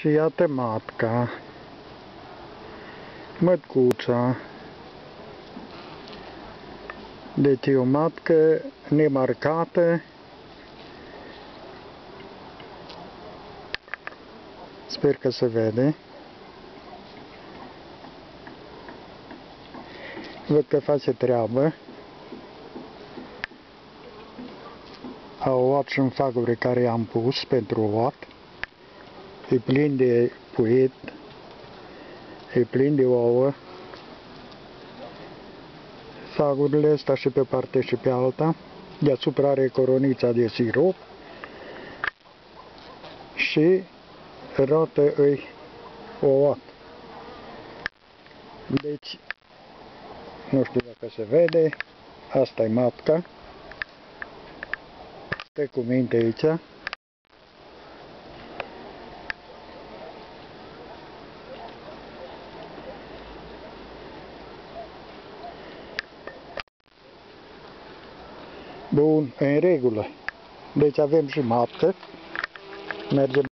Și iată matca, mătcuța. Deci e o matcă nemarcată. Sper că se vede. Văd că face treabă. Au luat și în faguri care i-am pus pentru oat. E plin de puit. E plin de ouă. Fagurile astea și pe parte și pe alta. Deasupra are coronița de sirop. Și rotă îi ouat. Deci, nu știu dacă se vede, asta e matca. Stă cu minte aici. Bun, în regulă. Deci avem și matcă. Mergem